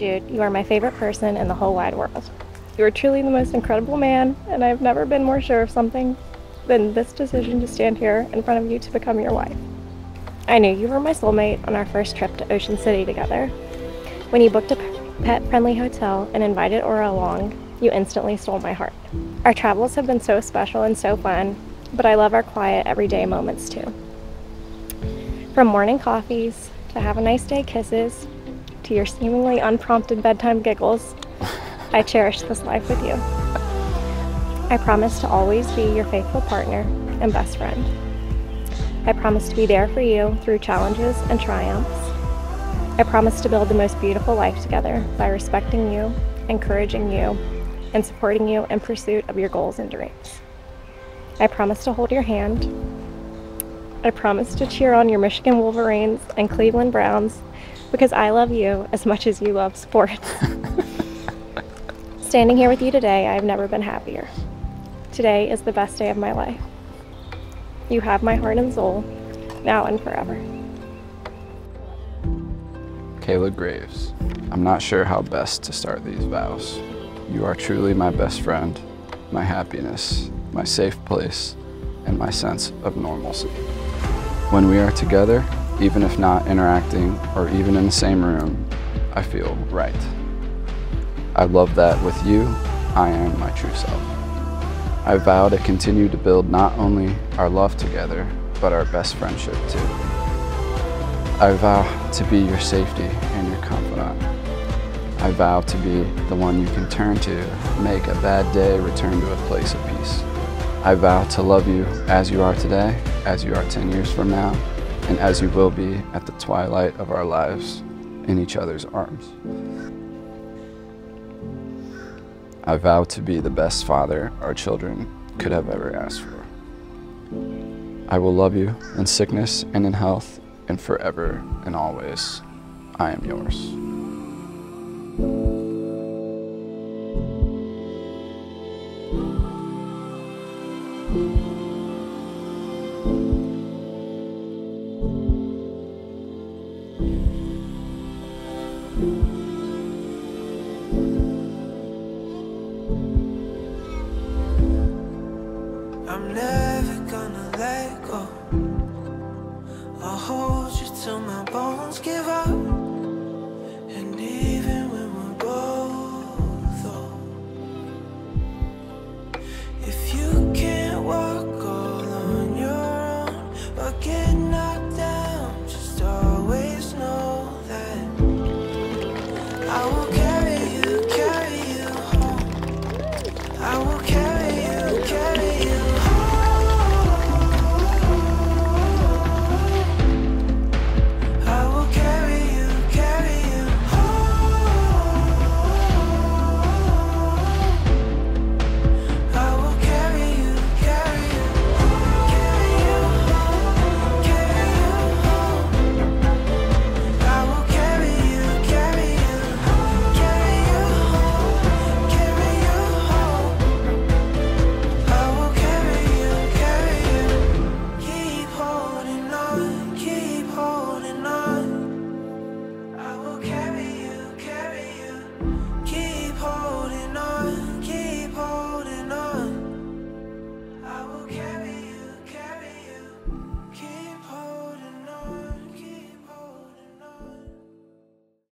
Jude, you are my favorite person in the whole wide world. You are truly the most incredible man, and I have never been more sure of something than this decision to stand here in front of you to become your wife. I knew you were my soulmate on our first trip to Ocean City together. When you booked a pet friendly hotel and invited Aura along, you instantly stole my heart. Our travels have been so special and so fun, but I love our quiet, everyday moments too. From morning coffees to have a nice day kisses to your seemingly unprompted bedtime giggles, I cherish this life with you. I promise to always be your faithful partner and best friend. I promise to be there for you through challenges and triumphs. I promise to build the most beautiful life together by respecting you, encouraging you, and supporting you in pursuit of your goals and dreams. I promise to hold your hand. I promise to cheer on your Michigan Wolverines and Cleveland Browns because I love you as much as you love sports. Standing here with you today, I have never been happier. Today is the best day of my life. You have my heart and soul, now and forever. Kayla Graves. I'm not sure how best to start these vows. You are truly my best friend, my happiness, my safe place, and my sense of normalcy. When we are together, even if not interacting or even in the same room, I feel right. I love that with you, I am my true self. I vow to continue to build not only our love together, but our best friendship too. I vow to be your safety and your confidant. I vow to be the one you can turn to, make a bad day return to a place of peace. I vow to love you as you are today, as you are 10 years from now, and as you will be at the twilight of our lives in each other's arms. I vow to be the best father our children could have ever asked for. I will love you in sickness and in health, and forever and always. I am yours. I'm never gonna let go. I'll hold you till my bones give up.